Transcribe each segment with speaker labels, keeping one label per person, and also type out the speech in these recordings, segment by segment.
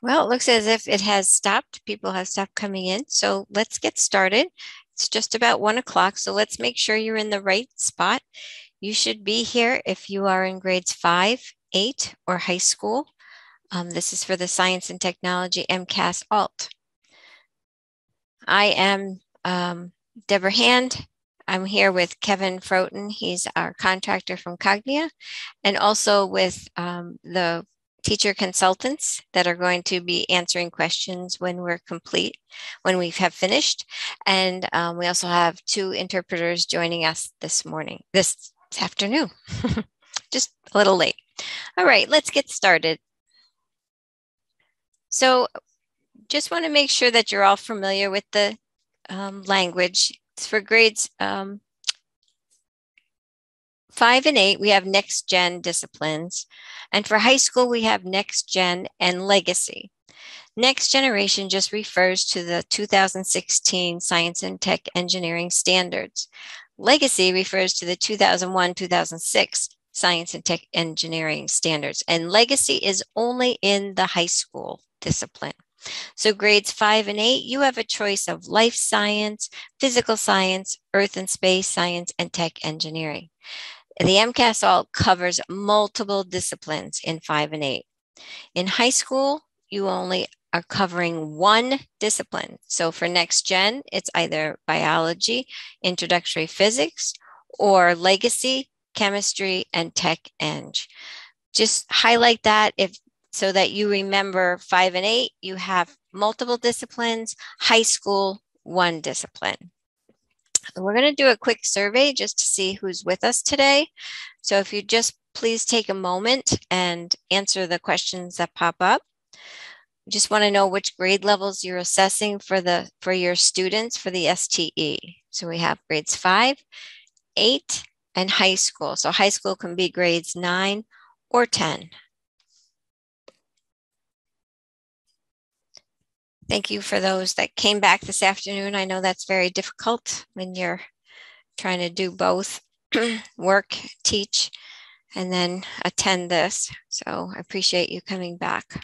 Speaker 1: Well, it looks as if it has stopped. People have stopped coming in. So let's get started. It's just about one o'clock. So let's make sure you're in the right spot. You should be here if you are in grades five, eight, or high school. Um, this is for the Science and Technology MCAS ALT. I am um, Deborah Hand. I'm here with Kevin Froten. He's our contractor from Cognia, and also with um, the teacher consultants that are going to be answering questions when we're complete, when we have finished. And um, we also have two interpreters joining us this morning, this afternoon, just a little late. All right, let's get started. So just want to make sure that you're all familiar with the um, language. It's for grades um, five and eight, we have next gen disciplines. And for high school, we have next gen and legacy. Next generation just refers to the 2016 Science and Tech Engineering Standards. Legacy refers to the 2001 2006 Science and Tech Engineering Standards. And legacy is only in the high school discipline. So grades five and eight, you have a choice of life science, physical science, earth and space science, and tech engineering. The MCAS ALT covers multiple disciplines in five and eight. In high school, you only are covering one discipline. So for next gen, it's either biology, introductory physics, or legacy, chemistry, and tech eng. Just highlight that if so that you remember five and eight, you have multiple disciplines, high school, one discipline. We're going to do a quick survey just to see who's with us today. So if you just please take a moment and answer the questions that pop up. Just want to know which grade levels you're assessing for the for your students for the STE. So we have grades five, eight, and high school. So high school can be grades nine or 10. Thank you for those that came back this afternoon. I know that's very difficult when you're trying to do both work, teach, and then attend this. So I appreciate you coming back.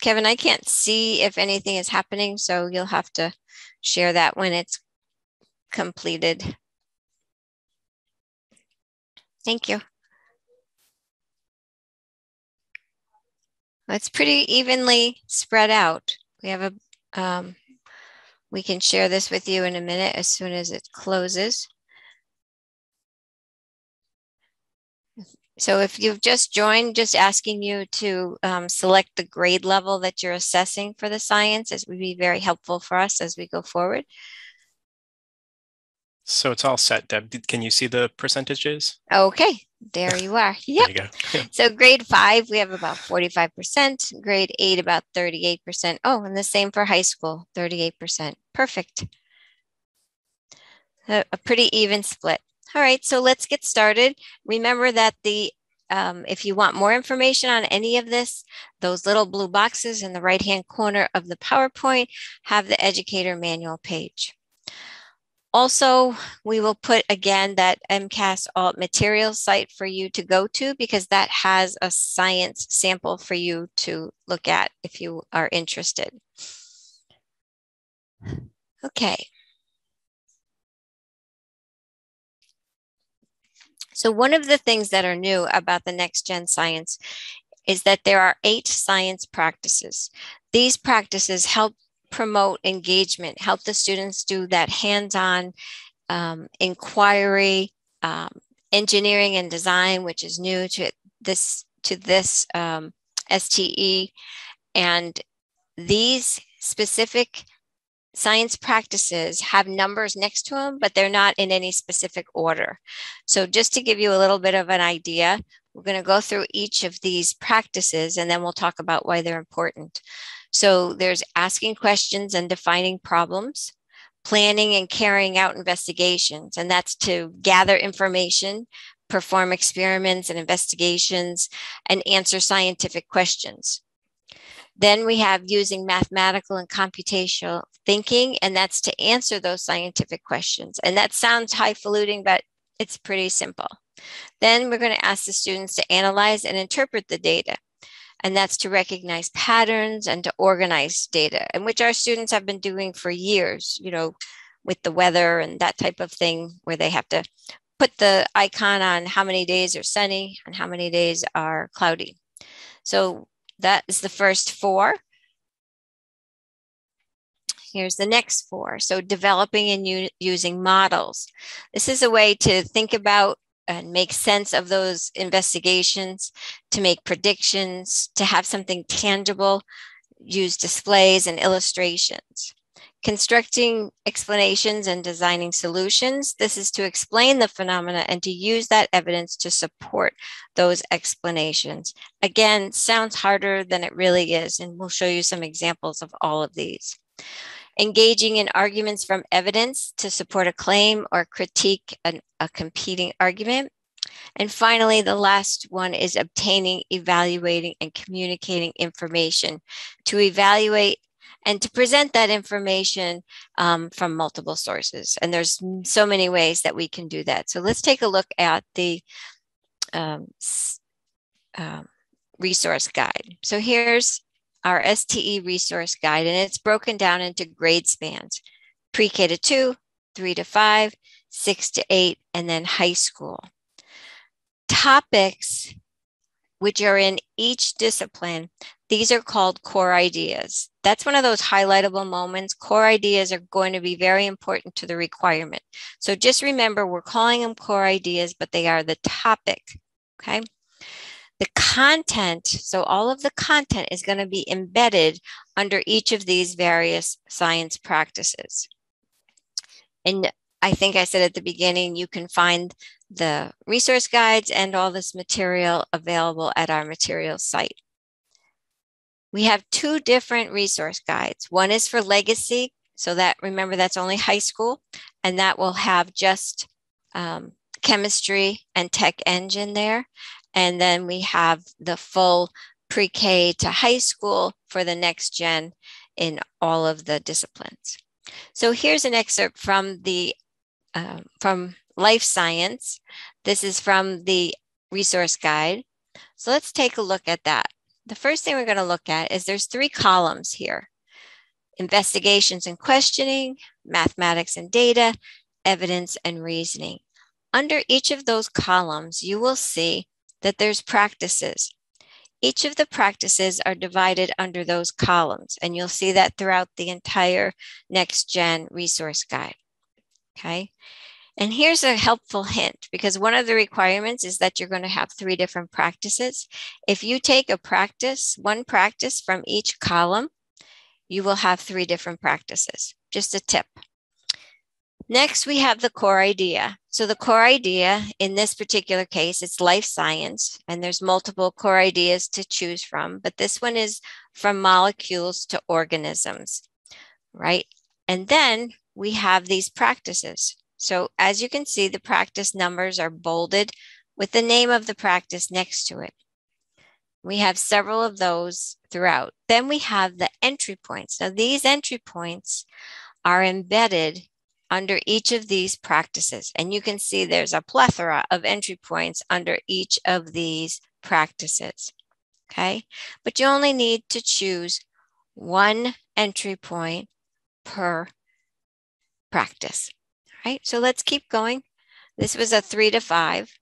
Speaker 1: Kevin, I can't see if anything is happening, so you'll have to share that when it's completed. Thank you. It's pretty evenly spread out. We have a, um, we can share this with you in a minute as soon as it closes. So if you've just joined, just asking you to um, select the grade level that you're assessing for the science, it would be very helpful for us as we go forward.
Speaker 2: So it's all set, Deb. Can you see the percentages?
Speaker 1: Okay, there you are. Yep.
Speaker 2: There you
Speaker 1: so grade five, we have about 45%, grade eight, about 38%. Oh, and the same for high school, 38%. Perfect. A, a pretty even split. All right, so let's get started. Remember that the um, if you want more information on any of this, those little blue boxes in the right-hand corner of the PowerPoint have the educator manual page. Also, we will put again that MCAS alt materials site for you to go to because that has a science sample for you to look at if you are interested. Okay. So one of the things that are new about the next gen science is that there are eight science practices. These practices help promote engagement, help the students do that hands-on um, inquiry, um, engineering and design, which is new to this to this um, STE, and these specific science practices have numbers next to them, but they're not in any specific order. So just to give you a little bit of an idea, we're going to go through each of these practices and then we'll talk about why they're important. So there's asking questions and defining problems, planning and carrying out investigations, and that's to gather information, perform experiments and investigations, and answer scientific questions. Then we have using mathematical and computational thinking, and that's to answer those scientific questions. And that sounds highfalutin, but it's pretty simple. Then we're going to ask the students to analyze and interpret the data. And that's to recognize patterns and to organize data, and which our students have been doing for years, you know, with the weather and that type of thing, where they have to put the icon on how many days are sunny and how many days are cloudy. So that is the first four. Here's the next four. So developing and using models. This is a way to think about and make sense of those investigations, to make predictions, to have something tangible, use displays and illustrations. Constructing explanations and designing solutions. This is to explain the phenomena and to use that evidence to support those explanations. Again, sounds harder than it really is, and we'll show you some examples of all of these. Engaging in arguments from evidence to support a claim or critique an, a competing argument. And finally, the last one is obtaining, evaluating, and communicating information to evaluate and to present that information um, from multiple sources. And there's so many ways that we can do that. So let's take a look at the um, um, resource guide. So here's our STE resource guide, and it's broken down into grade spans, pre-K to two, three to five, six to eight, and then high school. Topics which are in each discipline these are called core ideas. That's one of those highlightable moments. Core ideas are going to be very important to the requirement. So just remember, we're calling them core ideas, but they are the topic, okay? The content, so all of the content is going to be embedded under each of these various science practices. And I think I said at the beginning, you can find the resource guides and all this material available at our materials site. We have two different resource guides. One is for legacy. So that, remember, that's only high school. And that will have just um, chemistry and tech engine there. And then we have the full pre-K to high school for the next gen in all of the disciplines. So here's an excerpt from the uh, from life science. This is from the resource guide. So let's take a look at that the first thing we're going to look at is there's three columns here. Investigations and questioning, mathematics and data, evidence and reasoning. Under each of those columns, you will see that there's practices. Each of the practices are divided under those columns, and you'll see that throughout the entire Next Gen resource guide. Okay. And here's a helpful hint because one of the requirements is that you're going to have three different practices. If you take a practice, one practice from each column, you will have three different practices. Just a tip. Next, we have the core idea. So the core idea in this particular case, it's life science, and there's multiple core ideas to choose from, but this one is from molecules to organisms, right? And then we have these practices. So as you can see, the practice numbers are bolded with the name of the practice next to it. We have several of those throughout. Then we have the entry points. Now these entry points are embedded under each of these practices. And you can see there's a plethora of entry points under each of these practices. Okay, but you only need to choose one entry point per practice right? So let's keep going. This was a three to five.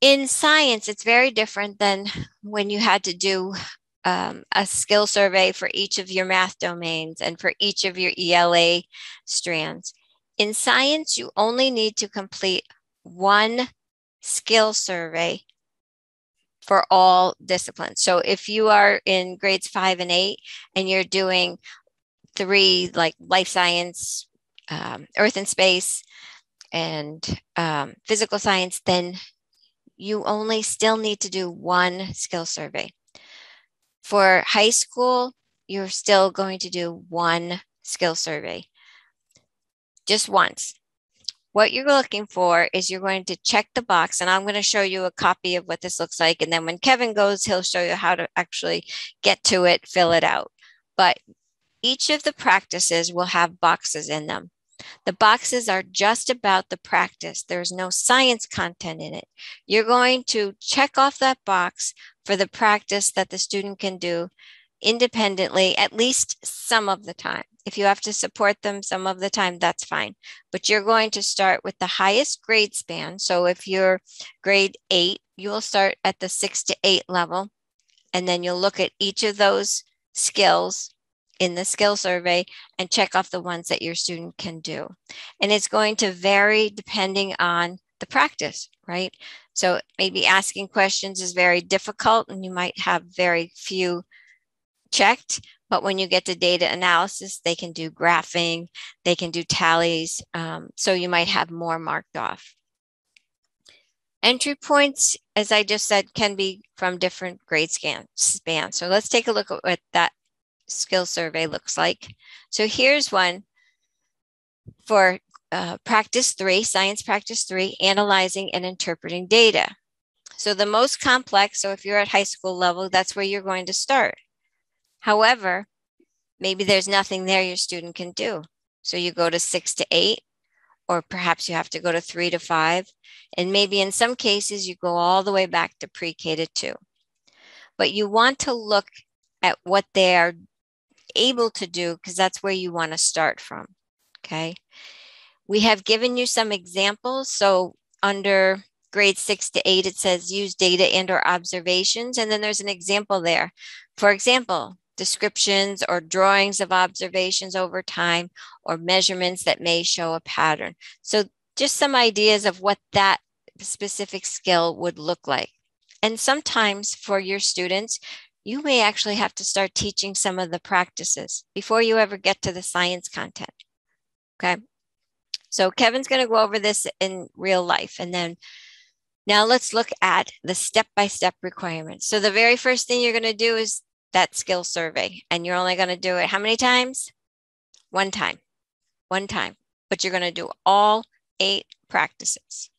Speaker 1: In science, it's very different than when you had to do um, a skill survey for each of your math domains and for each of your ELA strands. In science, you only need to complete one skill survey for all disciplines. So if you are in grades five and eight and you're doing three like life science, um, earth and space and um, physical science, then you only still need to do one skill survey. For high school, you're still going to do one skill survey, just once. What you're looking for is you're going to check the box, and I'm going to show you a copy of what this looks like. And then when Kevin goes, he'll show you how to actually get to it, fill it out. But each of the practices will have boxes in them. The boxes are just about the practice. There's no science content in it. You're going to check off that box for the practice that the student can do independently at least some of the time. If you have to support them some of the time, that's fine. But you're going to start with the highest grade span. So if you're grade eight, you'll start at the six to eight level. And then you'll look at each of those skills in the skill survey and check off the ones that your student can do. And it's going to vary depending on the practice, right? So maybe asking questions is very difficult and you might have very few checked. But when you get to data analysis, they can do graphing, they can do tallies. Um, so you might have more marked off. Entry points, as I just said, can be from different grade scan spans. So let's take a look at what that skill survey looks like. So here's one for uh, practice three, science practice three, analyzing and interpreting data. So the most complex, so if you're at high school level, that's where you're going to start. However, maybe there's nothing there your student can do. So you go to six to eight, or perhaps you have to go to three to five. And maybe in some cases, you go all the way back to pre K to two. But you want to look at what they are able to do because that's where you want to start from. Okay. We have given you some examples. So under grade six to eight, it says use data and or observations. And then there's an example there. For example, descriptions or drawings of observations over time or measurements that may show a pattern. So just some ideas of what that specific skill would look like. And sometimes for your students, you may actually have to start teaching some of the practices before you ever get to the science content. Okay. So Kevin's going to go over this in real life. And then now let's look at the step-by-step requirements. So the very first thing you're going to do is that skill survey and you're only going to do it how many times? One time, one time, but you're going to do all eight practices.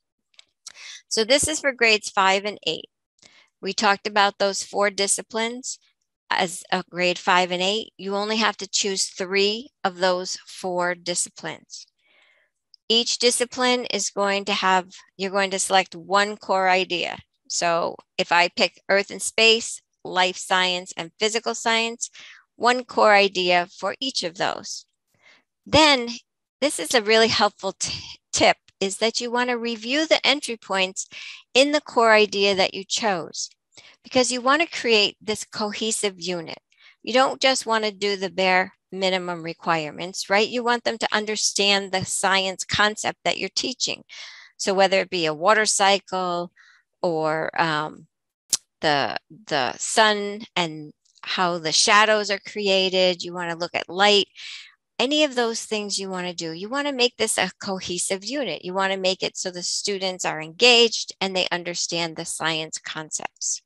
Speaker 1: So this is for grades five and eight. We talked about those four disciplines as a grade five and eight. You only have to choose three of those four disciplines. Each discipline is going to have, you're going to select one core idea. So if I pick earth and space, life science, and physical science, one core idea for each of those. Then, this is a really helpful tip is that you want to review the entry points in the core idea that you chose because you want to create this cohesive unit. You don't just want to do the bare minimum requirements, right? You want them to understand the science concept that you're teaching. So whether it be a water cycle or um, the the sun and how the shadows are created you want to look at light any of those things you want to do you want to make this a cohesive unit you want to make it so the students are engaged and they understand the science concepts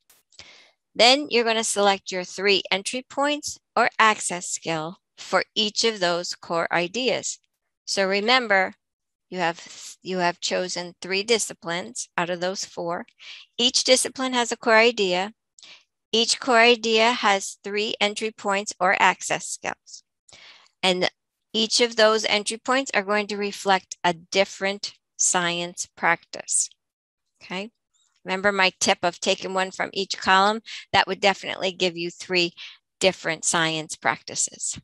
Speaker 1: then you're going to select your three entry points or access skill for each of those core ideas so remember you have, you have chosen three disciplines out of those four. Each discipline has a core idea. Each core idea has three entry points or access skills. And each of those entry points are going to reflect a different science practice. Okay. Remember my tip of taking one from each column? That would definitely give you three different science practices.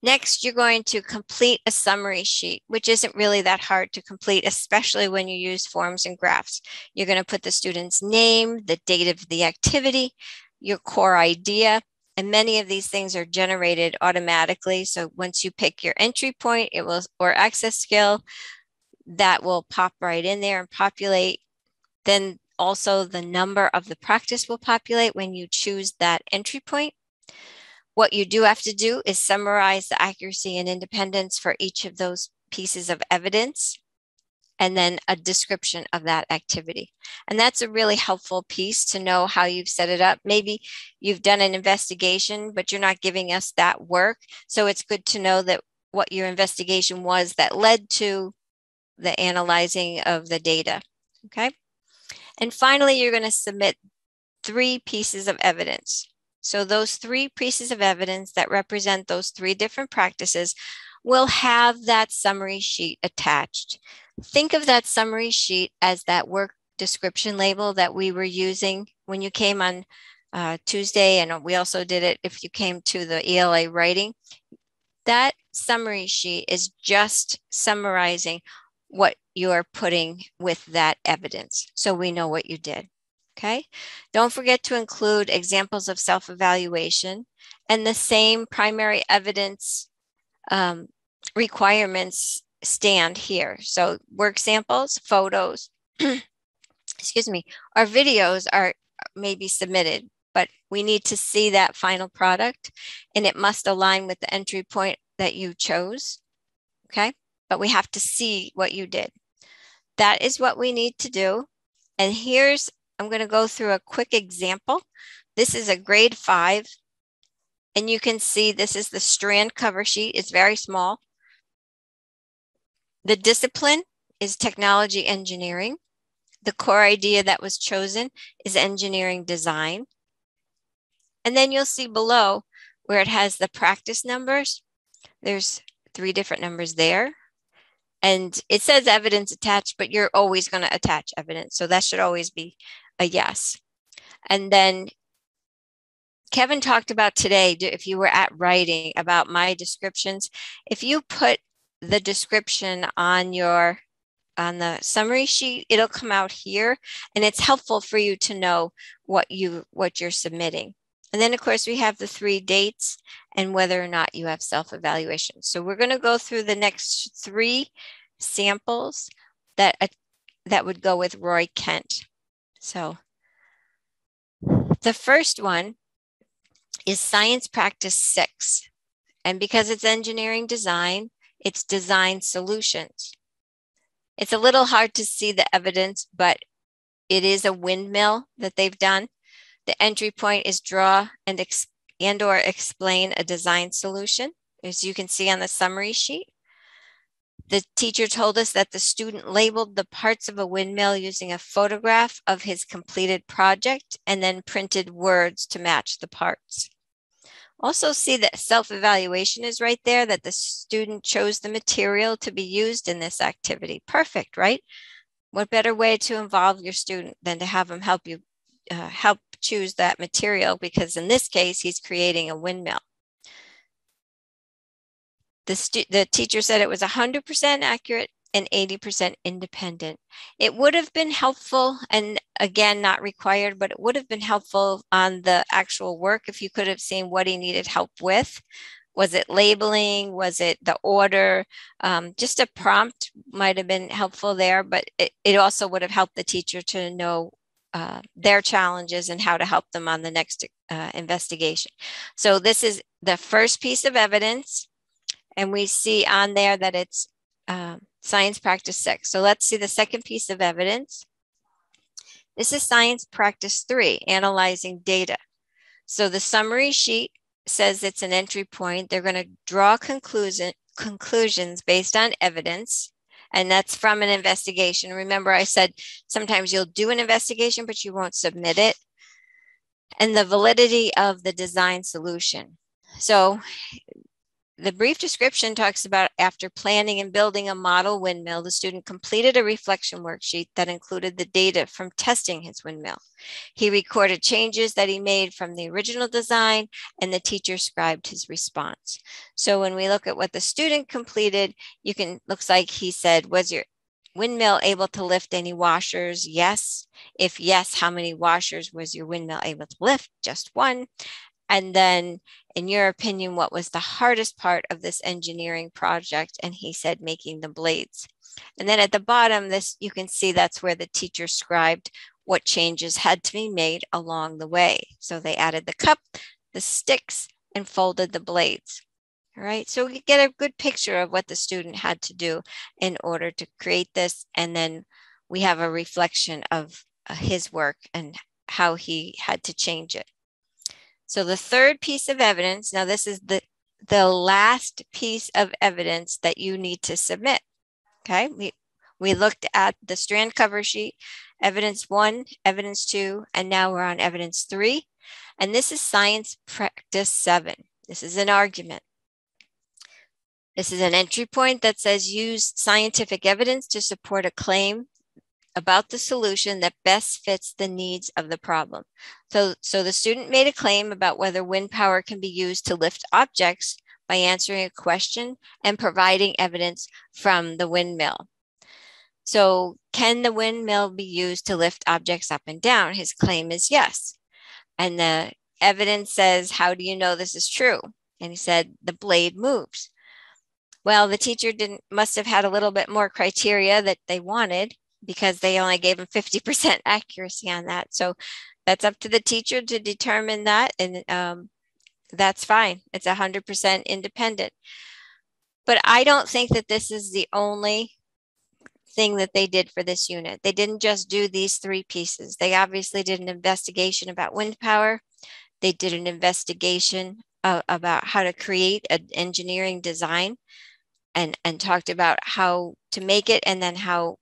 Speaker 1: Next, you're going to complete a summary sheet, which isn't really that hard to complete, especially when you use forms and graphs. You're going to put the student's name, the date of the activity, your core idea, and many of these things are generated automatically. So once you pick your entry point, it will, or access skill, that will pop right in there and populate. Then also the number of the practice will populate when you choose that entry point. What you do have to do is summarize the accuracy and independence for each of those pieces of evidence and then a description of that activity. And that's a really helpful piece to know how you've set it up. Maybe you've done an investigation, but you're not giving us that work. So it's good to know that what your investigation was that led to the analyzing of the data. Okay. And finally, you're going to submit three pieces of evidence. So those three pieces of evidence that represent those three different practices will have that summary sheet attached. Think of that summary sheet as that work description label that we were using when you came on uh, Tuesday, and we also did it if you came to the ELA writing. That summary sheet is just summarizing what you're putting with that evidence so we know what you did. Okay. Don't forget to include examples of self evaluation and the same primary evidence um, requirements stand here. So, work samples, photos, excuse me, our videos are maybe submitted, but we need to see that final product and it must align with the entry point that you chose. Okay. But we have to see what you did. That is what we need to do. And here's I'm going to go through a quick example. This is a grade five, and you can see this is the strand cover sheet. It's very small. The discipline is technology engineering. The core idea that was chosen is engineering design. And then you'll see below where it has the practice numbers. There's three different numbers there. And it says evidence attached, but you're always going to attach evidence. So that should always be a yes. And then Kevin talked about today, if you were at writing about my descriptions, if you put the description on your on the summary sheet. It'll come out here and it's helpful for you to know what you what you're submitting. And then of course we have the three dates and whether or not you have self-evaluation. So we're going to go through the next three samples that uh, that would go with roy kent. So the first one is science practice six. And because it's engineering design, it's design solutions. It's a little hard to see the evidence, but it is a windmill that they've done. The entry point is draw and, ex- and or explain a design solution, as you can see on the summary sheet. The teacher told us that the student labeled the parts of a windmill using a photograph of his completed project and then printed words to match the parts. Also see that self-evaluation is right there, that the student chose the material to be used in this activity. Perfect, right? What better way to involve your student than to have them help you uh, help choose that material because in this case, he's creating a windmill. The, the teacher said it was 100% accurate and 80% independent. It would have been helpful, and again, not required, but it would have been helpful on the actual work if you could have seen what he needed help with. Was it labeling? Was it the order? Um, just a prompt might have been helpful there, but it, it also would have helped the teacher to know uh, their challenges and how to help them on the next uh, investigation. So, this is the first piece of evidence and we see on there that it's um, science practice six. So let's see the second piece of evidence. This is science practice three, analyzing data. So the summary sheet says it's an entry point. They're going to draw conclusion, conclusions based on evidence, and that's from an investigation. Remember, I said sometimes you'll do an investigation, but you won't submit it. And the validity of the design solution. So the brief description talks about after planning and building a model windmill, the student completed a reflection worksheet that included the data from testing his windmill. He recorded changes that he made from the original design and the teacher scribed his response. So when we look at what the student completed, you can, looks like he said, was your windmill able to lift any washers? Yes. If yes, how many washers was your windmill able to lift? Just one. And then, in your opinion, what was the hardest part of this engineering project? And he said, making the blades. And then at the bottom, this you can see that's where the teacher scribed what changes had to be made along the way. So they added the cup, the sticks, and folded the blades. All right, so we get a good picture of what the student had to do in order to create this. And then we have a reflection of uh, his work and how he had to change it. So the third piece of evidence, now this is the, the last piece of evidence that you need to submit. Okay, we, we looked at the strand cover sheet, evidence one, evidence two, and now we're on evidence three. And this is science practice seven. This is an argument. This is an entry point that says use scientific evidence to support a claim about the solution that best fits the needs of the problem. So, so the student made a claim about whether wind power can be used to lift objects by answering a question and providing evidence from the windmill. So, can the windmill be used to lift objects up and down? His claim is yes. And the evidence says, How do you know this is true? And he said, The blade moves. Well, the teacher didn't must have had a little bit more criteria that they wanted because they only gave him 50% accuracy on that. So that's up to the teacher to determine that. And um, that's fine. It's 100% independent. But I don't think that this is the only thing that they did for this unit. They didn't just do these three pieces. They obviously did an investigation about wind power. They did an investigation uh, about how to create an engineering design and, and talked about how to make it and then how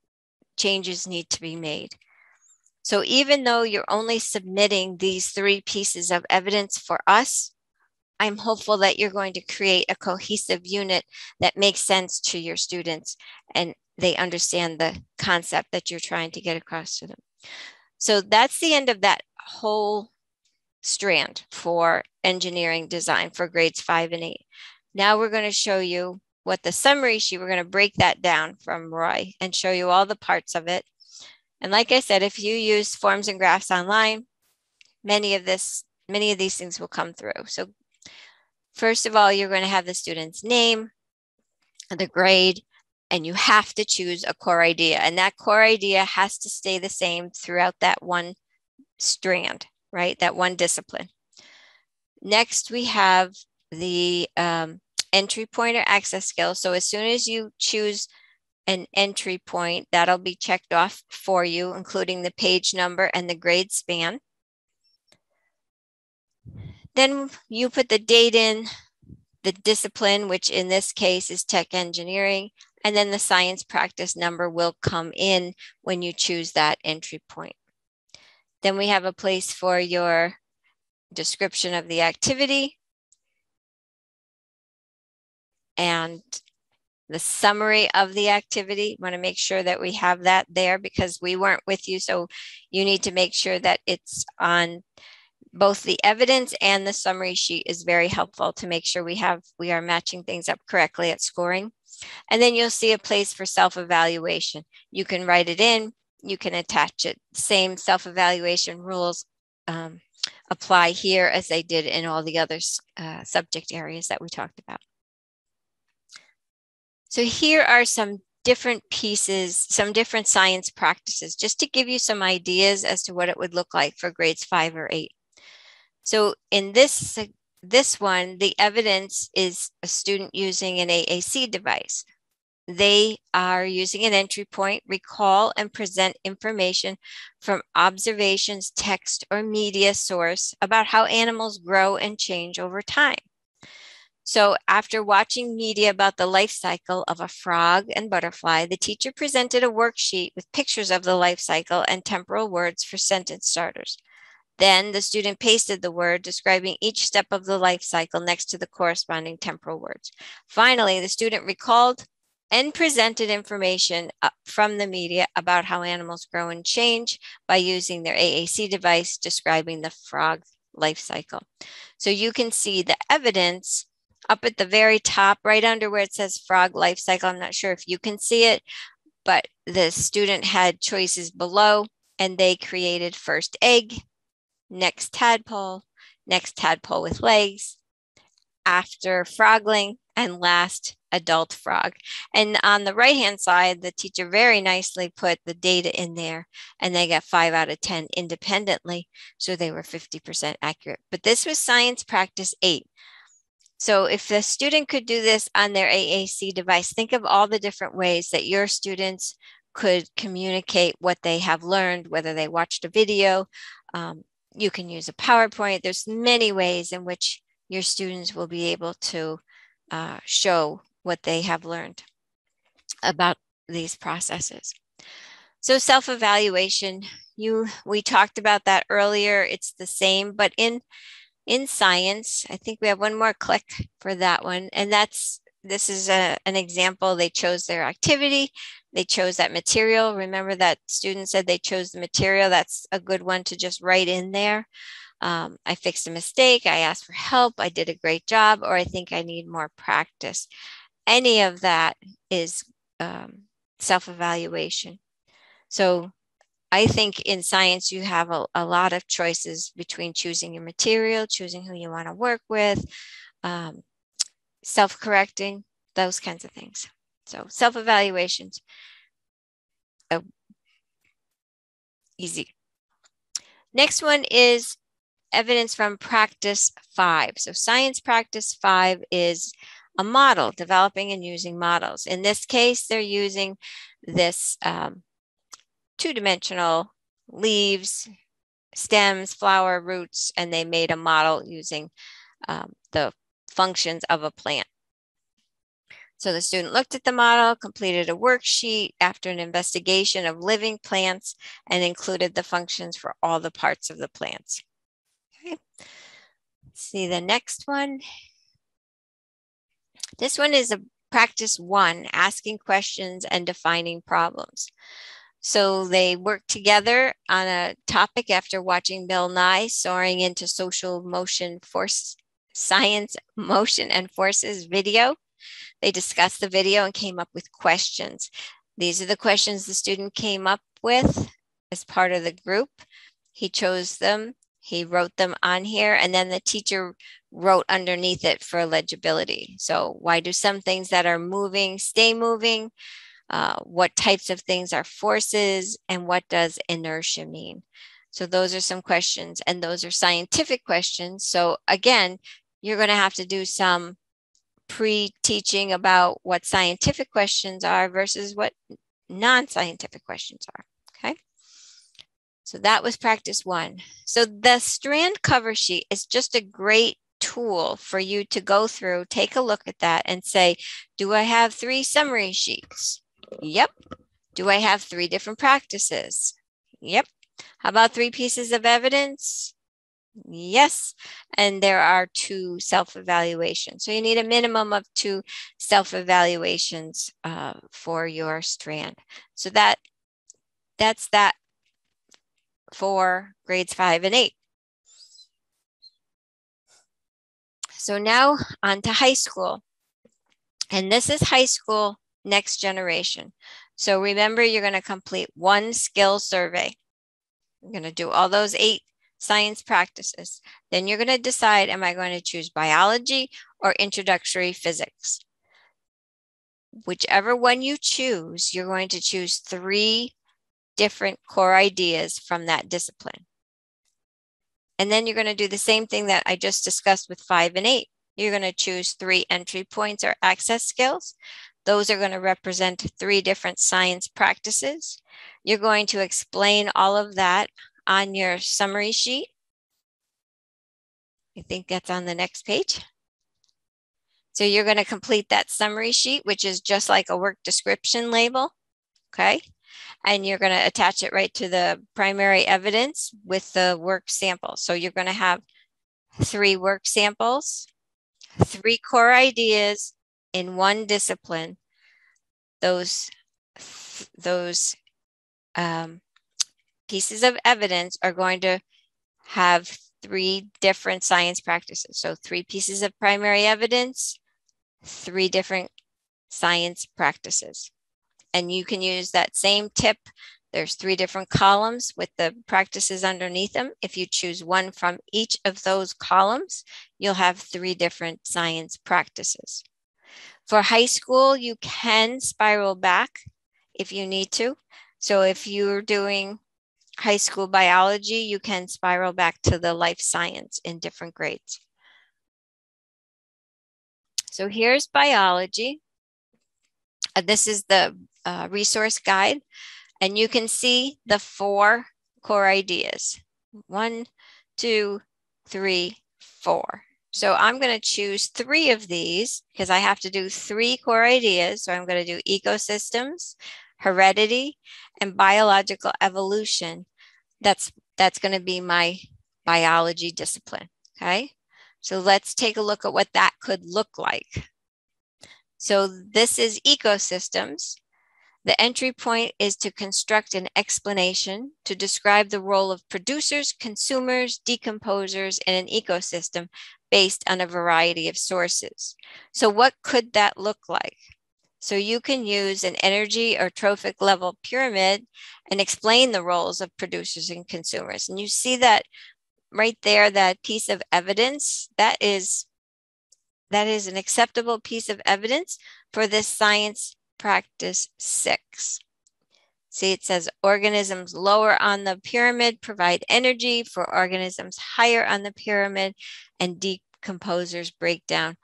Speaker 1: changes need to be made. So even though you're only submitting these three pieces of evidence for us, I'm hopeful that you're going to create a cohesive unit that makes sense to your students and they understand the concept that you're trying to get across to them. So that's the end of that whole strand for engineering design for grades five and eight. Now we're going to show you what the summary sheet, we're going to break that down from Roy and show you all the parts of it. And like I said, if you use forms and graphs online, many of this, many of these things will come through. So First of all, you're going to have the student's name, the grade, and you have to choose a core idea. And that core idea has to stay the same throughout that one strand, right? That one discipline. Next, we have the um, entry point or access skill. So as soon as you choose an entry point, that'll be checked off for you, including the page number and the grade span. Then you put the date in, the discipline, which in this case is tech engineering, and then the science practice number will come in when you choose that entry point. Then we have a place for your description of the activity and the summary of the activity. Want to make sure that we have that there because we weren't with you. So you need to make sure that it's on both the evidence and the summary sheet is very helpful to make sure we have we are matching things up correctly at scoring. And then you'll see a place for self-evaluation. You can write it in, you can attach it. Same self-evaluation rules um, apply here as they did in all the other uh, subject areas that we talked about. So here are some different pieces, some different science practices, just to give you some ideas as to what it would look like for grades five or eight. So in this, this one, the evidence is a student using an AAC device. They are using an entry point, recall and present information from observations, text, or media source about how animals grow and change over time. So after watching media about the life cycle of a frog and butterfly, the teacher presented a worksheet with pictures of the life cycle and temporal words for sentence starters. Then the student pasted the word describing each step of the life cycle next to the corresponding temporal words. Finally, the student recalled and presented information uh, from the media about how animals grow and change by using their AAC device describing the frog life cycle. So you can see the evidence up at the very top, right under where it says frog life cycle. I'm not sure if you can see it, but the student had choices below and they created first egg, next tadpole, next tadpole with legs, after frogling, and last adult frog. And on the right hand side, the teacher very nicely put the data in there and they got five out of 10 independently. So they were 50% accurate. But this was science practice eight. So if the student could do this on their AAC device, think of all the different ways that your students could communicate what they have learned, whether they watched a video, um, you can use a PowerPoint. There's many ways in which your students will be able to uh, show what they have learned about these processes. So self-evaluation, you we talked about that earlier. It's the same, but in in science, I think we have one more click for that one, and that's this is a, an example. They chose their activity. They chose that material. Remember that student said they chose the material. That's a good one to just write in there. Um, I fixed a mistake. I asked for help. I did a great job, or I think I need more practice. Any of that is um, self evaluation. So I think in science, you have a, a, lot of choices between choosing your material, choosing who you want to work with, um, self correcting, those kinds of things. So, self evaluations, oh, easy. Next one is evidence from practice five. So, science practice five is a model, developing and using models. In this case, they're using this um, two dimensional leaves, stems, flower, roots, and they made a model using um, the functions of a plant. So the student looked at the model, completed a worksheet after an investigation of living plants, and included the functions for all the parts of the plants. Okay. See the next one. This one is a practice one, asking questions and defining problems. So they worked together on a topic after watching Bill Nye soaring into social motion force science, motion and forces video. They discussed the video and came up with questions. These are the questions the student came up with as part of the group. He chose them, he wrote them on here, and then the teacher wrote underneath it for legibility. So, why do some things that are moving stay moving? Uh, what types of things are forces, and what does inertia mean? So, those are some questions, and those are scientific questions. So, again, you're going to have to do some pre-teaching about what scientific questions are versus what non-scientific questions are, okay? So that was practice one. So the strand cover sheet is just a great tool for you to go through, take a look at that and say, do I have three summary sheets? Yep. Do I have three different practices? Yep. How about three pieces of evidence? Yes. And there are two self evaluations. So you need a minimum of two self evaluations uh, for your strand. So that that's that for grades five and eight. So now on to high school. And this is high school next generation. So remember, you're going to complete one skill survey. You're going to do all those eight science practices. Then you're going to decide am I going to choose biology or introductory physics? Whichever one you choose, you're going to choose three different core ideas from that discipline. And then you're going to do the same thing that I just discussed with five and eight. You're going to choose three entry points or access skills. Those are going to represent three different science practices. You're going to explain all of that on your summary sheet. I think that's on the next page. So you're going to complete that summary sheet, which is just like a work description label. Okay. And you're going to attach it right to the primary evidence with the work sample. So you're going to have three work samples, three core ideas in one discipline. Those, those um, pieces of evidence are going to have three different science practices. So three pieces of primary evidence, three different science practices. And you can use that same tip. There's three different columns with the practices underneath them. If you choose one from each of those columns, you'll have three different science practices. For high school, you can spiral back if you need to. So if you're doing high school biology, you can spiral back to the life science in different grades. So here's biology. Uh, this is the uh, resource guide, and you can see the four core ideas. One, two, three, four. So I'm going to choose three of these because I have to do three core ideas. So I'm going to do ecosystems, heredity, and biological evolution. That's that's going to be my biology discipline. Okay. So let's take a look at what that could look like. So this is ecosystems. The entry point is to construct an explanation to describe the role of producers, consumers, decomposers in an ecosystem based on a variety of sources. So what could that look like? So you can use an energy or trophic level pyramid and explain the roles of producers and consumers. And you see that right there, that piece of evidence, that is that is an acceptable piece of evidence for this science practice six. See, it says organisms lower on the pyramid provide energy for organisms higher on the pyramid, and decomposers break down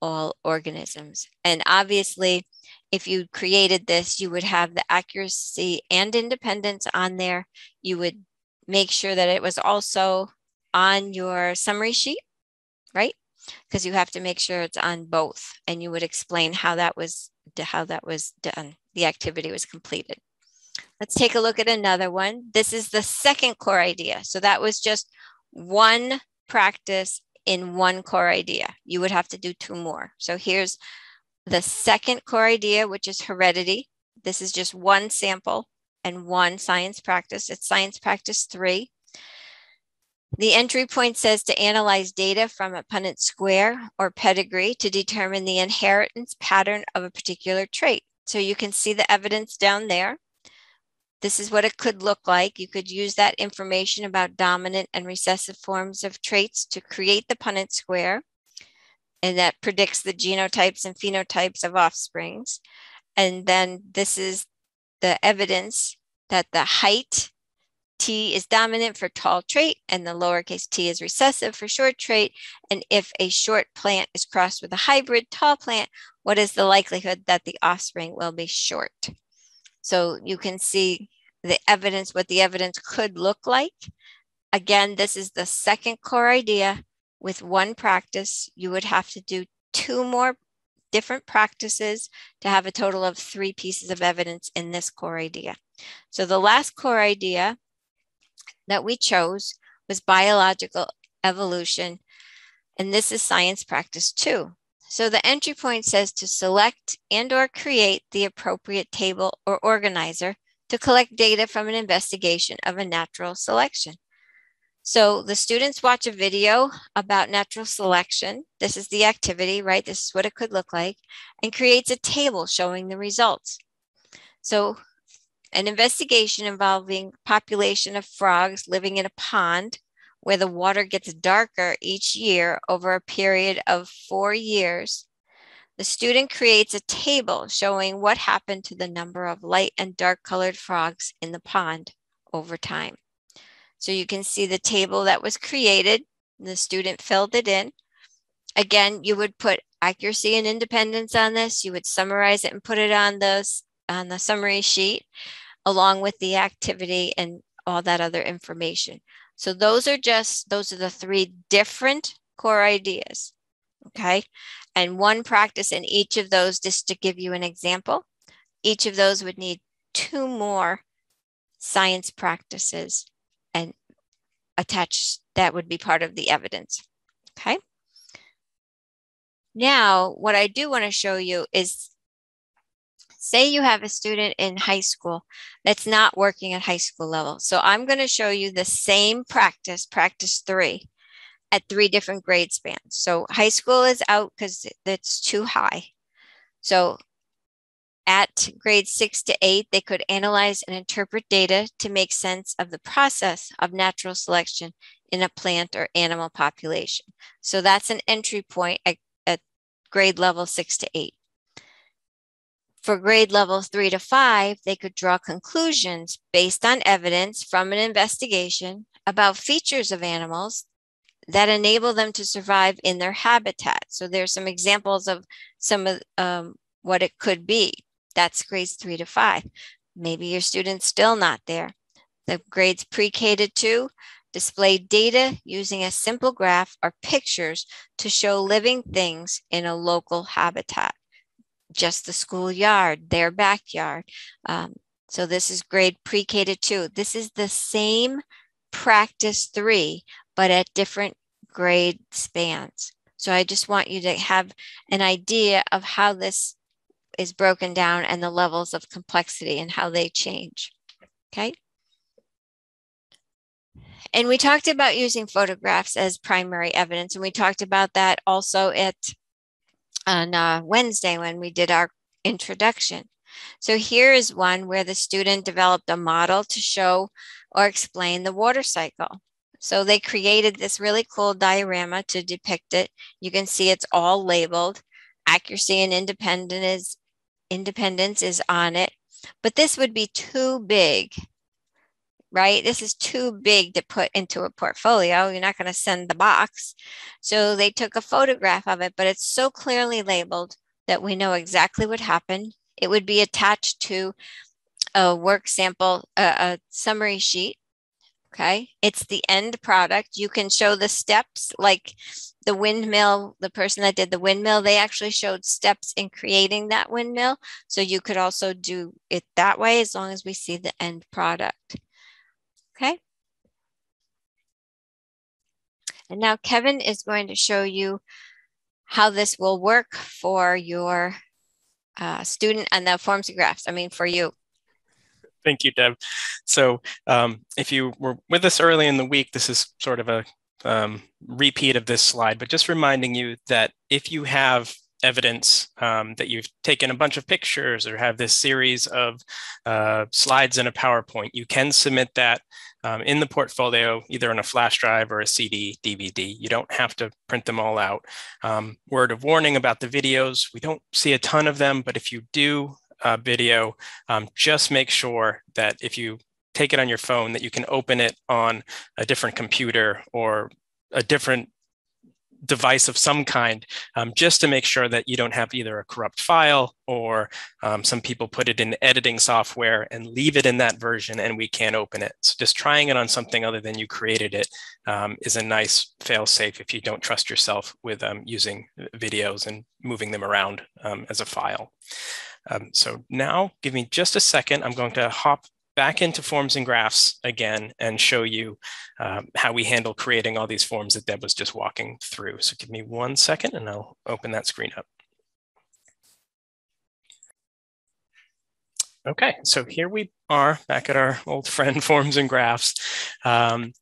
Speaker 1: all organisms. And obviously, if you created this, you would have the accuracy and independence on there. You would make sure that it was also on your summary sheet, right? Because you have to make sure it's on both, and you would explain how that was how that was done. The activity was completed. Let's take a look at another one. This is the second core idea. So that was just one practice in one core idea. You would have to do two more. So here's the second core idea, which is heredity. This is just one sample and one science practice. It's science practice three. The entry point says to analyze data from a Punnett square or pedigree to determine the inheritance pattern of a particular trait. So you can see the evidence down there. This is what it could look like. You could use that information about dominant and recessive forms of traits to create the Punnett square and that predicts the genotypes and phenotypes of offsprings. And then this is the evidence that the height T is dominant for tall trait and the lowercase t is recessive for short trait. And if a short plant is crossed with a hybrid tall plant, what is the likelihood that the offspring will be short? So you can see the evidence, what the evidence could look like. Again, this is the second core idea with one practice, you would have to do two more different practices to have a total of three pieces of evidence in this core idea. So the last core idea that we chose was biological evolution, and this is science practice two. So the entry point says to select and or create the appropriate table or organizer to collect data from an investigation of a natural selection. So the students watch a video about natural selection. This is the activity, right? This is what it could look like, and creates a table showing the results. So an investigation involving population of frogs living in a pond where the water gets darker each year over a period of four years. The student creates a table showing what happened to the number of light and dark colored frogs in the pond over time. So you can see the table that was created. The student filled it in. Again, you would put accuracy and independence on this. You would summarize it and put it on the, on the summary sheet along with the activity and all that other information. So those are just, those are the three different core ideas. Okay. And one practice in each of those, just to give you an example, each of those would need two more science practices and attach that would be part of the evidence. Okay. Now, what I do want to show you is say you have a student in high school that's not working at high school level. So I'm going to show you the same practice, practice three, at three different grade spans. So high school is out because it's too high. So at grade six to eight, they could analyze and interpret data to make sense of the process of natural selection in a plant or animal population. So that's an entry point at, at grade level six to eight. For grade levels three to five, they could draw conclusions based on evidence from an investigation about features of animals that enable them to survive in their habitat. So there's some examples of some of um, what it could be. That's grades three to five. Maybe your student's still not there. The grades pre-K to two display data using a simple graph or pictures to show living things in a local habitat. Just the schoolyard, their backyard. Um, so this is grade pre-K to two. This is the same practice three, but at different grade spans. So I just want you to have an idea of how this is broken down and the levels of complexity and how they change. Okay. And we talked about using photographs as primary evidence, and we talked about that also at on uh, Wednesday when we did our introduction. So here is one where the student developed a model to show or explain the water cycle. So they created this really cool diorama to depict it. You can see it's all labeled. Accuracy and independence is, independence is on it. But this would be too big right? This is too big to put into a portfolio. You're not going to send the box. So they took a photograph of it, but it's so clearly labeled that we know exactly what happened. It would be attached to a work sample, a, a summary sheet. Okay. It's the end product. You can show the steps like the windmill, the person that did the windmill, they actually showed steps in creating that windmill. So you could also do it that way as long as we see the end product. Okay. And now Kevin is going to show you how this will work for your uh, student and the forms and graphs, I mean, for you.
Speaker 2: Thank you, Deb. So um, if you were with us early in the week, this is sort of a um, repeat of this slide, but just reminding you that if you have evidence um, that you've taken a bunch of pictures or have this series of uh, slides in a PowerPoint, you can submit that um, in the portfolio, either on a flash drive or a CD, DVD. You don't have to print them all out. Um, word of warning about the videos, we don't see a ton of them, but if you do a video, um, just make sure that if you take it on your phone that you can open it on a different computer or a different device of some kind, um, just to make sure that you don't have either a corrupt file or um, some people put it in editing software and leave it in that version and we can't open it. So just trying it on something other than you created it um, is a nice fail safe if you don't trust yourself with um, using videos and moving them around um, as a file. Um, so now give me just a second. I'm going to hop back into forms and graphs again and show you um, how we handle creating all these forms that Deb was just walking through. So give me one second and I'll open that screen up. Okay, so here we are back at our old friend forms and graphs. Um,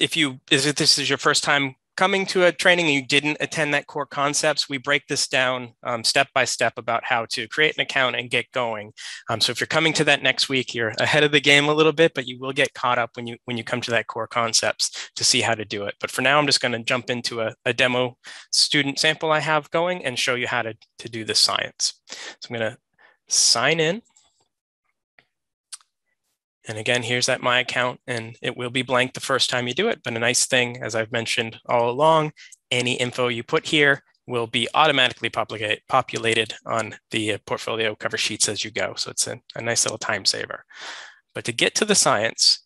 Speaker 2: if you, is it, this is your first time coming to a training and you didn't attend that core concepts, we break this down um, step by step about how to create an account and get going. Um, so if you're coming to that next week, you're ahead of the game a little bit, but you will get caught up when you when you come to that core concepts to see how to do it. But for now, I'm just going to jump into a, a, demo student sample I have going and show you how to, to do the science. So I'm going to sign in. And again, here's that My Account, and it will be blank the first time you do it. But a nice thing, as I've mentioned all along, any info you put here will be automatically populate, populated on the portfolio cover sheets as you go. So it's a, a nice little time saver. But to get to the science,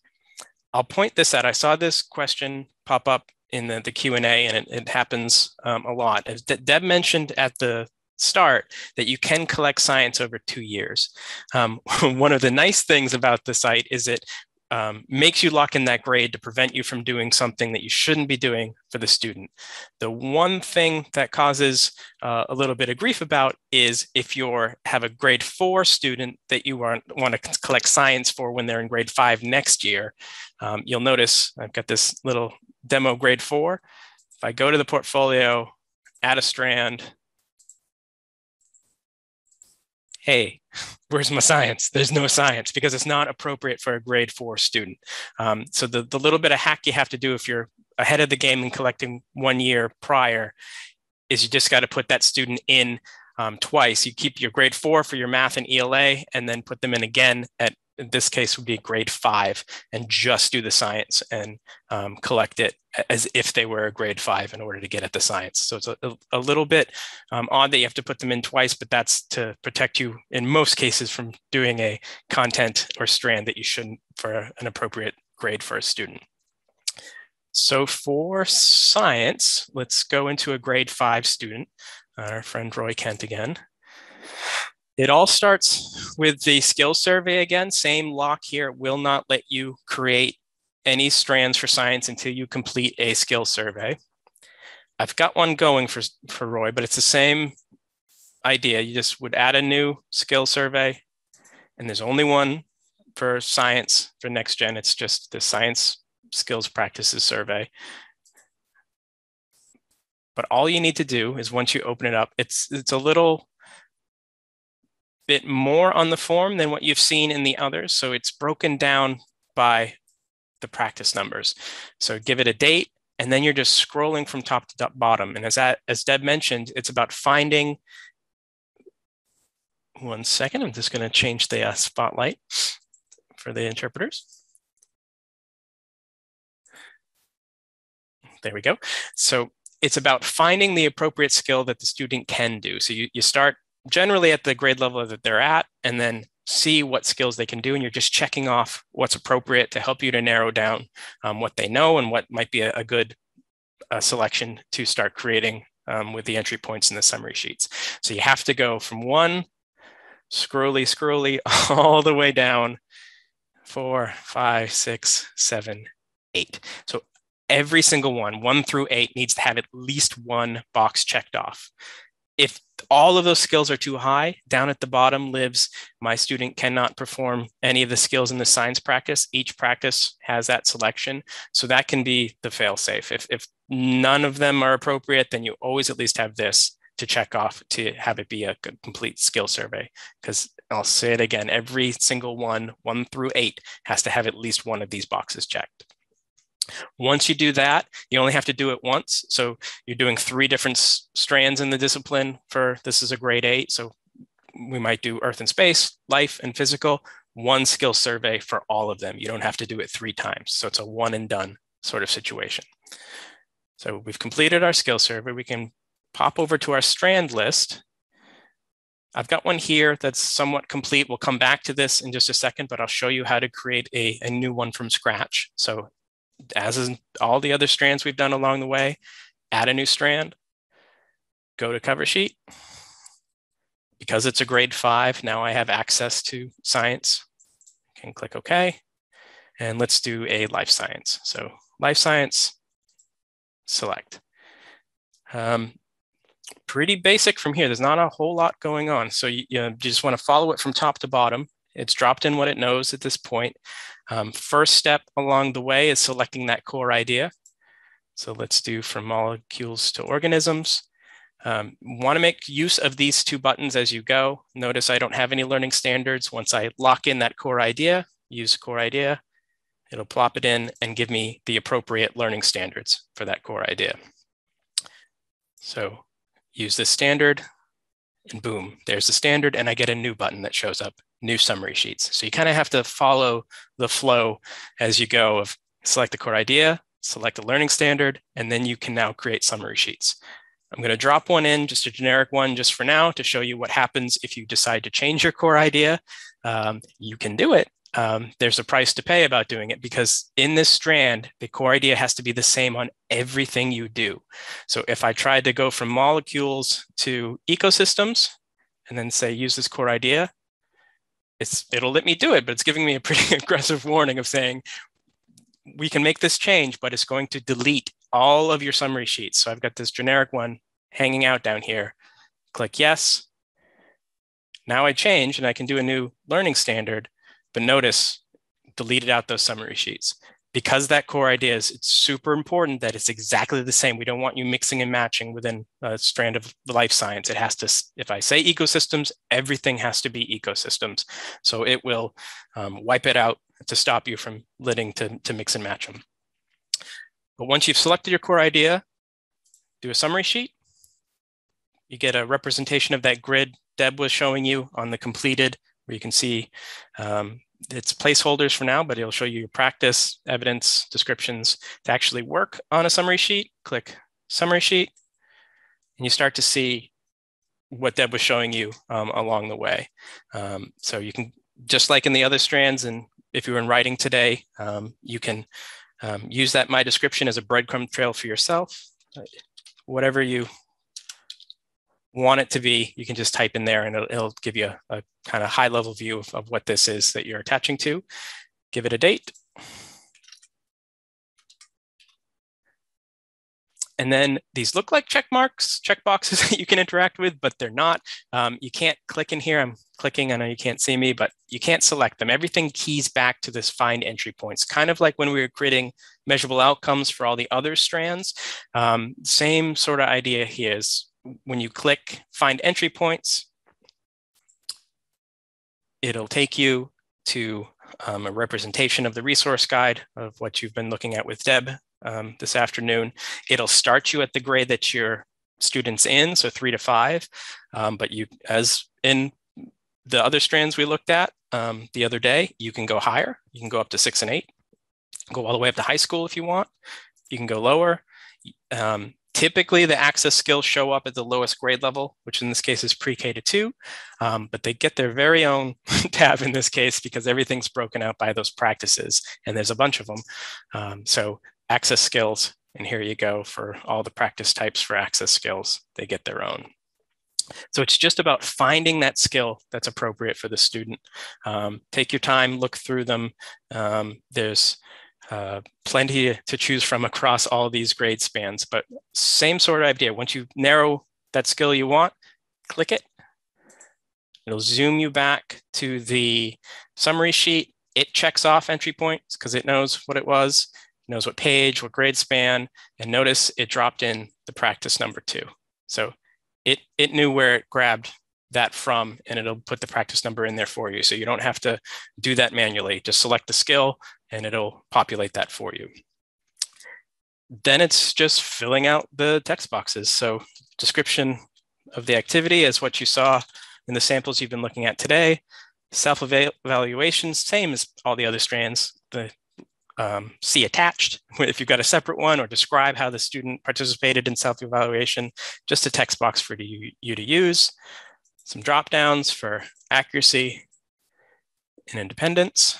Speaker 2: I'll point this out. I saw this question pop up in the, the Q&A and it, it happens um, a lot. As Deb mentioned at the start that you can collect science over two years. Um, one of the nice things about the site is it um, makes you lock in that grade to prevent you from doing something that you shouldn't be doing for the student. The one thing that causes uh, a little bit of grief about is if you have a grade four student that you want, to collect science for when they're in grade five next year, um, you'll notice I've got this little demo grade four. If I go to the portfolio, add a strand, hey, where's my science? There's no science because it's not appropriate for a grade four student. Um, so the, the little bit of hack you have to do if you're ahead of the game and collecting one year prior is you just got to put that student in um, twice. You keep your grade four for your math and ELA and then put them in again at in this case would be grade five and just do the science and um, collect it as if they were a grade five in order to get at the science. So it's a, a little bit um, odd that you have to put them in twice, but that's to protect you in most cases from doing a content or strand that you shouldn't for an appropriate grade for a student. So for science, let's go into a grade five student, our friend Roy Kent again. It all starts with the skill survey again, same lock here, will not let you create any strands for science until you complete a skill survey. I've got one going for, for Roy, but it's the same idea, you just would add a new skill survey, and there's only one for science for next gen. It's just the science skills practices survey. But all you need to do is once you open it up, it's it's a little bit more on the form than what you've seen in the others. So it's broken down by the practice numbers. So give it a date, and then you're just scrolling from top to bottom. And as that, as Deb mentioned, it's about finding. One second, I'm just going to change the uh, spotlight for the interpreters. There we go. So it's about finding the appropriate skill that the student can do. So you, you start generally at the grade level that they're at, and then see what skills they can do. And you're just checking off what's appropriate to help you to narrow down um, what they know and what might be a, a good uh, selection to start creating um, with the entry points in the summary sheets. So you have to go from one scrolly, scrolly all the way down four, five, six, seven, eight. So every single one, one through eight, needs to have at least one box checked off. If all of those skills are too high, down at the bottom lives my student cannot perform any of the skills in the science practice. Each practice has that selection. So that can be the fail safe. If, if none of them are appropriate, then you always at least have this to check off to have it be a complete skill survey. Because I'll say it again, every single one, one through eight, has to have at least one of these boxes checked. Once you do that, you only have to do it once. So you're doing three different strands in the discipline for this is a grade eight. So we might do earth and space, life and physical, one skill survey for all of them. You don't have to do it three times. So it's a one and done sort of situation. So we've completed our skill survey. We can pop over to our strand list. I've got one here that's somewhat complete. We'll come back to this in just a second, but I'll show you how to create a, a new one from scratch. So as in all the other strands we've done along the way, add a new strand, go to cover sheet. Because it's a grade five, now I have access to science. I Can click OK. And let's do a life science. So life science, select. Um, pretty basic from here. There's not a whole lot going on. So you, you, just want to follow it from top to bottom. It's dropped in what it knows at this point. Um, first step along the way is selecting that core idea. So let's do from molecules to organisms. Um, want to make use of these two buttons as you go. Notice I don't have any learning standards. Once I lock in that core idea, use core idea, it'll plop it in and give me the appropriate learning standards for that core idea. So use this standard and boom, there's the standard and I get a new button that shows up new summary sheets. So you kind of have to follow the flow as you go of select the core idea, select a learning standard, and then you can now create summary sheets. I'm going to drop one in, just a generic one just for now to show you what happens if you decide to change your core idea. Um, you can do it. Um, there's a price to pay about doing it because in this strand, the core idea has to be the same on everything you do. So if I tried to go from molecules to ecosystems and then say use this core idea, it's it'll let me do it, but it's giving me a pretty aggressive warning of saying we can make this change, but it's going to delete all of your summary sheets. So I've got this generic one hanging out down here. Click yes. Now I change and I can do a new learning standard, but notice deleted out those summary sheets because that core idea is it's super important that it's exactly the same. We don't want you mixing and matching within a strand of life science. It has to, if I say ecosystems, everything has to be ecosystems. So it will um, wipe it out to stop you from letting to, to mix and match them. But once you've selected your core idea, do a summary sheet. You get a representation of that grid Deb was showing you on the completed, where you can see um, it's placeholders for now, but it'll show you your practice, evidence, descriptions to actually work on a summary sheet. Click summary sheet, and you start to see what Deb was showing you um, along the way. Um, so you can, just like in the other strands, and if you were in writing today, um, you can um, use that my description as a breadcrumb trail for yourself. Whatever you want it to be, you can just type in there and it'll, it'll give you a, a kind of high level view of, of what this is that you're attaching to. Give it a date. And then these look like check marks, check boxes that you can interact with, but they're not. Um, you can't click in here. I'm clicking, I know you can't see me, but you can't select them. Everything keys back to this find entry points, kind of like when we were creating measurable outcomes for all the other strands. Um, same sort of idea here is when you click find entry points, it'll take you to um, a representation of the resource guide of what you've been looking at with Deb um, this afternoon. It'll start you at the grade that your students in, so three to five. Um, but you, as in the other strands we looked at um, the other day, you can go higher. You can go up to six and eight, go all the way up to high school if you want. You can go lower. Typically, the access skills show up at the lowest grade level, which in this case is pre-K to two, um, but they get their very own tab in this case because everything's broken out by those practices, and there's a bunch of them. Um, so access skills, and here you go for all the practice types for access skills, they get their own. So it's just about finding that skill that's appropriate for the student. Um, take your time, look through them. Um, there's uh, plenty to choose from across all these grade spans, but same sort of idea. Once you narrow that skill you want, click it. It'll zoom you back to the summary sheet. It checks off entry points because it knows what it was, knows what page, what grade span, and notice it dropped in the practice number two. So it, it knew where it grabbed that from and it'll put the practice number in there for you. So you don't have to do that manually. Just select the skill and it'll populate that for you. Then it's just filling out the text boxes. So description of the activity is what you saw in the samples you've been looking at today. Self-evaluation, same as all the other strands. The um, see attached if you've got a separate one or describe how the student participated in self-evaluation, just a text box for you, you to use. Some drop downs for accuracy and independence.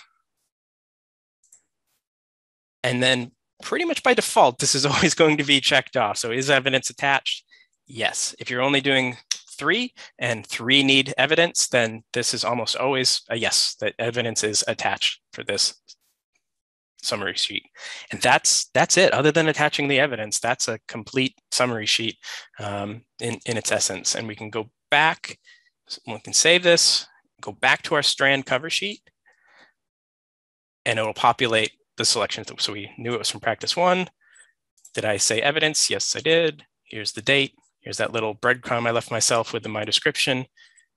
Speaker 2: And then pretty much by default, this is always going to be checked off. So is evidence attached? Yes. If you're only doing three and three need evidence, then this is almost always a yes, that evidence is attached for this summary sheet. And that's that's it. Other than attaching the evidence, that's a complete summary sheet um, in, in its essence. And we can go back, we can save this, go back to our strand cover sheet, and it'll populate the selections. So we knew it was from practice one. Did I say evidence? Yes, I did. Here's the date. Here's that little breadcrumb I left myself with in my description.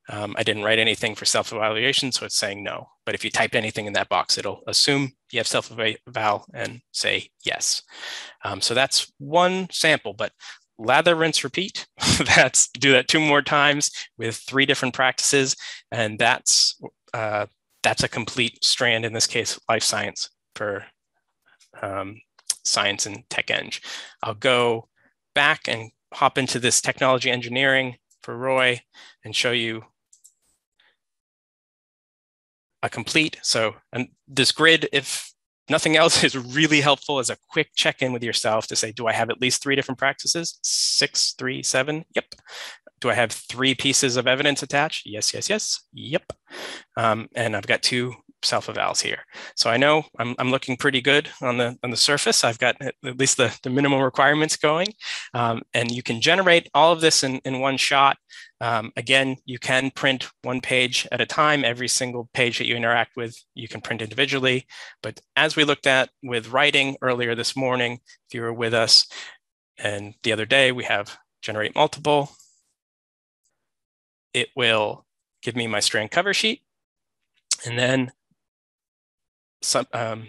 Speaker 2: Um, I didn't write anything for self-evaluation, so it's saying no. But if you typed anything in that box, it'll assume you have self-eval and say yes. Um, so that's one sample, but lather, rinse, repeat. that's do that two more times with three different practices, and that's uh, that's a complete strand in this case, life science for um, science and tech eng. I'll go back and hop into this technology engineering for Roy and show you a complete. So and this grid, if nothing else, is really helpful as a quick check-in with yourself to say, do I have at least three different practices? Six, three, seven? Yep. Do I have three pieces of evidence attached? Yes, yes, yes. Yep. Um, and I've got two self-evals here. So I know I'm, I'm looking pretty good on the on the surface. I've got at least the, the minimum requirements going. Um, and you can generate all of this in, in one shot. Um, again, you can print one page at a time. Every single page that you interact with, you can print individually. But as we looked at with writing earlier this morning, if you were with us, and the other day we have generate multiple, it will give me my strand cover sheet. And then some, um,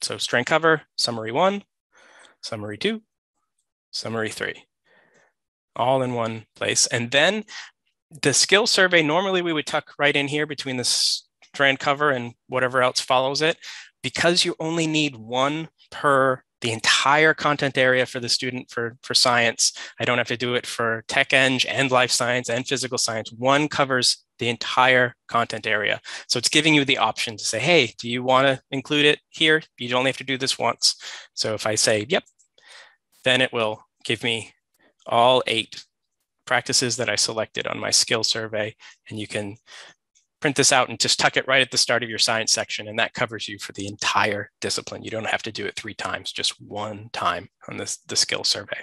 Speaker 2: so strand cover, summary one, summary two, summary three, all in one place. And then the skill survey, normally we would tuck right in here between the strand cover and whatever else follows it. Because you only need one per the entire content area for the student for, for science. I don't have to do it for tech eng and life science and physical science. One covers the entire content area. So it's giving you the option to say, hey, do you want to include it here? You only have to do this once. So if I say, yep, then it will give me all eight practices that I selected on my skill survey. And you can print this out and just tuck it right at the start of your science section. And that covers you for the entire discipline. You don't have to do it three times, just one time on this, the skill survey.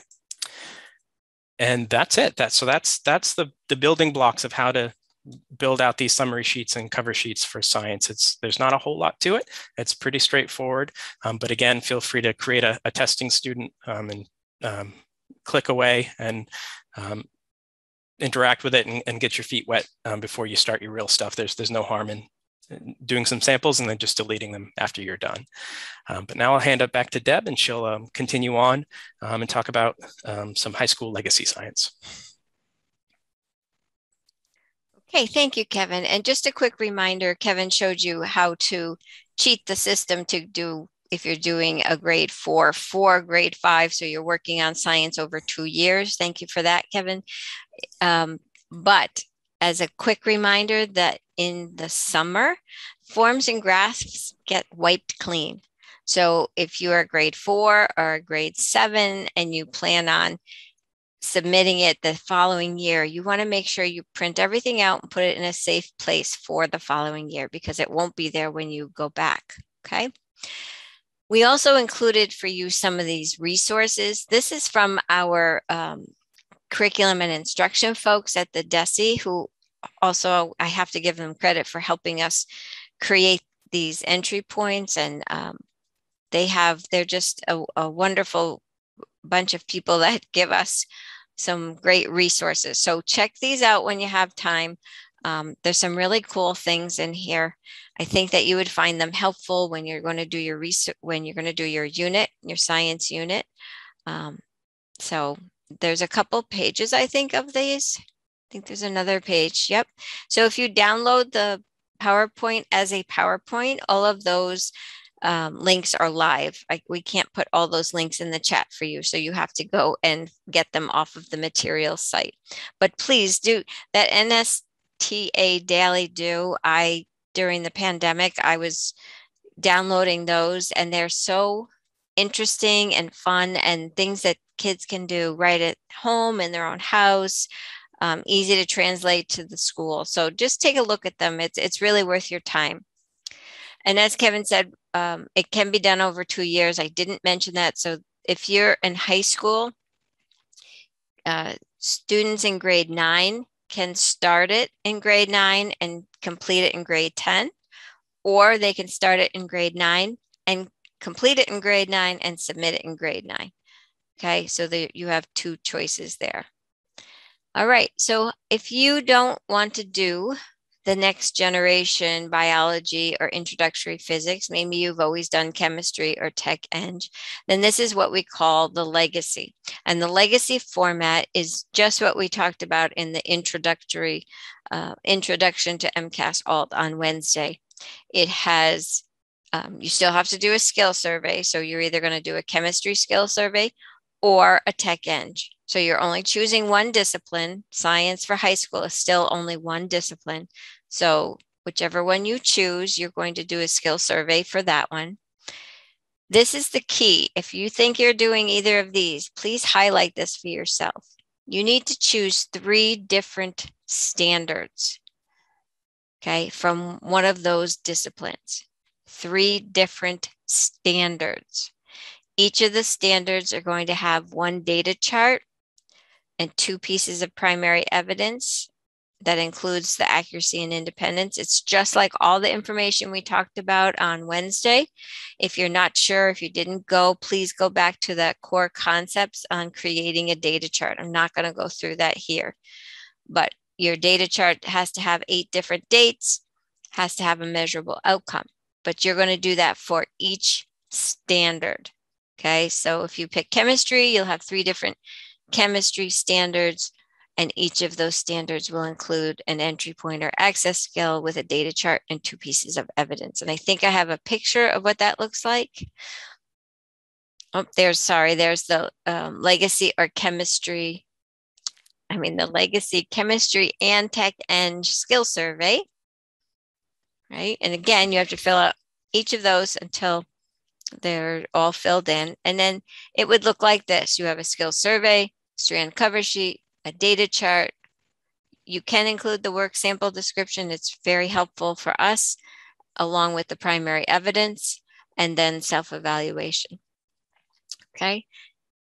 Speaker 2: and that's it. That so that's that's the the building blocks of how to build out these summary sheets and cover sheets for science. It's there's not a whole lot to it. It's pretty straightforward. Um, but again, feel free to create a, a testing student um, and um, click away and um, interact with it and, and, get your feet wet um, before you start your real stuff. There's there's no harm in doing some samples and then just deleting them after you're done. Um, but now I'll hand it back to Deb and she'll continue on and talk about some high school legacy science.
Speaker 1: Okay, thank you, Kevin. And just a quick reminder, Kevin showed you how to cheat the system to do if you're doing a grade four, four, grade five, so you're working on science over two years. Thank you for that, Kevin. Um, but as a quick reminder that in the summer, forms and graphs get wiped clean. So if you are grade four or grade seven and you plan on submitting it the following year, you want to make sure you print everything out and put it in a safe place for the following year because it won't be there when you go back. Okay. We also included for you some of these resources. This is from our um, curriculum and instruction folks at the DESE, who also I have to give them credit for helping us create these entry points. And um, they have, they're just a, a wonderful bunch of people that give us some great resources. So check these out when you have time. Um, there's some really cool things in here. I think that you would find them helpful when you're going to do your research, when you're going to do your unit, your science unit. Um, so there's a couple pages, I think, of these. I think there's another page. Yep. So if you download the PowerPoint as a PowerPoint, all of those um, links are live. I, we can't put all those links in the chat for you. So you have to go and get them off of the material site. But please do that NSTA Daily Do. I, during the pandemic, I was downloading those and they're so interesting and fun and things that kids can do right at home in their own house. Um, easy to translate to the school. So just take a look at them. It's, it's really worth your time. And as Kevin said, um, it can be done over two years. I didn't mention that. So if you're in high school, uh, students in grade nine can start it in grade nine and complete it in grade 10, or they can start it in grade nine and complete it in grade nine and submit it in grade nine. Okay, so the, you have two choices there. All right, so if you don't want to do the next generation biology or introductory physics, maybe you've always done chemistry or tech eng, then this is what we call the legacy. And the legacy format is just what we talked about in the introductory uh, introduction to MCAS alt on Wednesday. It has, um, you still have to do a skill survey. So you're either going to do a chemistry skill survey or a tech eng. So you're only choosing one discipline. Science for high school is still only one discipline. So whichever one you choose, you're going to do a skill survey for that one. This is the key. If you think you're doing either of these, please highlight this for yourself. You need to choose three different standards, okay, from one of those disciplines. Three different standards. Each of the standards are going to have one data chart and two pieces of primary evidence that includes the accuracy and independence. It's just like all the information we talked about on Wednesday. If you're not sure, if you didn't go, please go back to the core concepts on creating a data chart. I'm not going to go through that here, but your data chart has to have eight different dates, has to have a measurable outcome, but you're going to do that for each standard. Okay, so if you pick chemistry, you'll have three different chemistry standards, and each of those standards will include an entry point or access skill with a data chart and two pieces of evidence. And I think I have a picture of what that looks like. Oh, there's, sorry, there's the um, legacy or chemistry, I mean the legacy chemistry and tech eng skill survey, right? And again, you have to fill out each of those until they're all filled in. And then it would look like this. You have a skill survey, strand cover sheet, a data chart. You can include the work sample description. It's very helpful for us, along with the primary evidence, and then self-evaluation. Okay.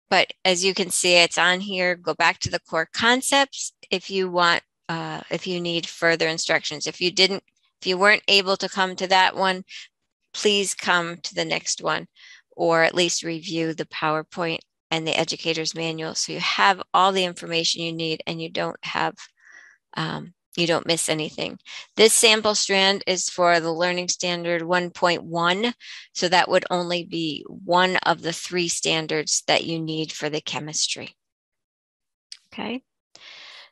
Speaker 1: but as you can see, it's on here. Go back to the core concepts if you want, uh, if you need further instructions. If you didn't, if you weren't able to come to that one, please come to the next one or at least review the PowerPoint and the educator's manual so you have all the information you need and you don't have um, you don't miss anything. This sample strand is for the Learning Standard 1.1, so that would only be one of the three standards that you need for the chemistry. Okay,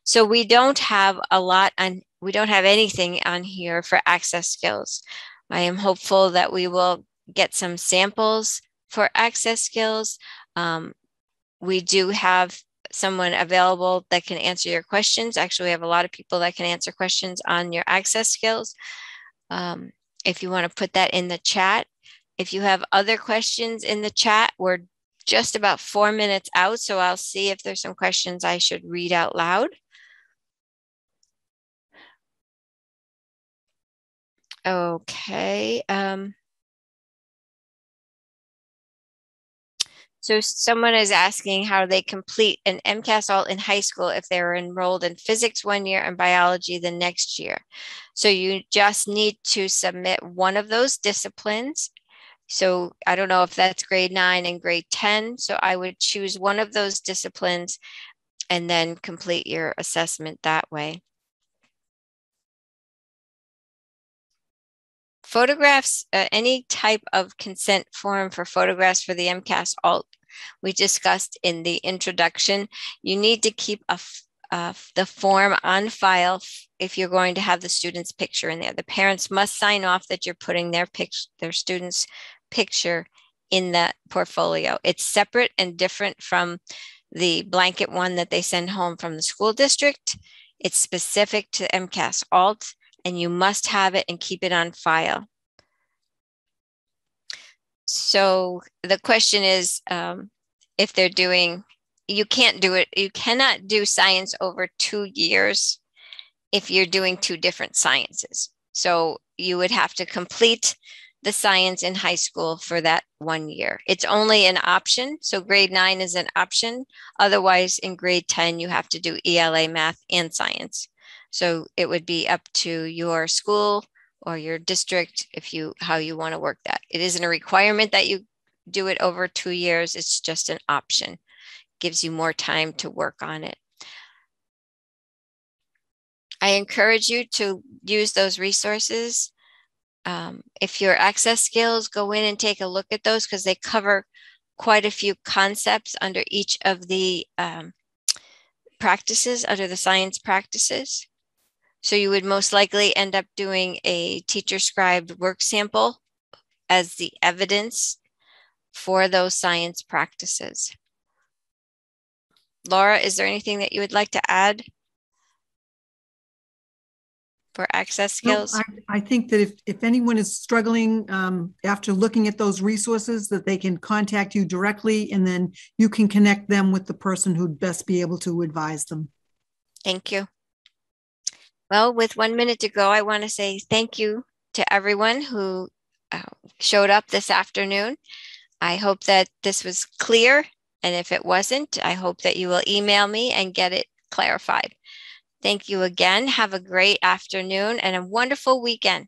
Speaker 1: so we don't have a lot on, we don't have anything on here for access skills. I am hopeful that we will get some samples for access skills. Um, we do have someone available that can answer your questions. Actually, we have a lot of people that can answer questions on your access skills. Um, if you want to put that in the chat. If you have other questions in the chat, we're just about four minutes out, so I'll see if there's some questions I should read out loud. Okay. Um, So someone is asking how they complete an MCAS alt in high school if they were enrolled in physics one year and biology the next year. So you just need to submit one of those disciplines. So I don't know if that's grade nine and grade 10. So I would choose one of those disciplines and then complete your assessment that way. Photographs, uh, any type of consent form for photographs for the MCAS alt we discussed in the introduction, you need to keep a, uh, the form on file if you're going to have the student's picture in there. The parents must sign off that you're putting their, pic- their student's picture in that portfolio. It's separate and different from the blanket one that they send home from the school district. It's specific to MCAS alt and you must have it and keep it on file. So the question is um, if they're doing, you can't do it, you cannot do science over two years if you're doing two different sciences. So you would have to complete the science in high school for that one year. It's only an option. So grade nine is an option. Otherwise, in grade 10, you have to do ELA, math, and science. So it would be up to your school or your district if you how you want to work that. It isn't a requirement that you do it over two years. It's just an option. Gives you more time to work on it. I encourage you to use those resources. Um, if your access skills, go in and take a look at those because they cover quite a few concepts under each of the um, practices, under the science practices. So you would most likely end up doing a teacher scribed work sample as the evidence for those science practices. Laura, is there anything that you would like to add for access skills?
Speaker 3: No, I, I, think that if, if anyone is struggling um, after looking at those resources, that they can contact you directly and then you can connect them with the person who'd best be able to advise them.
Speaker 1: Thank you. Well, with one minute to go, I want to say thank you to everyone who uh, showed up this afternoon. I hope that this was clear. And if it wasn't, I hope that you will email me and get it clarified. Thank you again. Have a great afternoon and a wonderful weekend.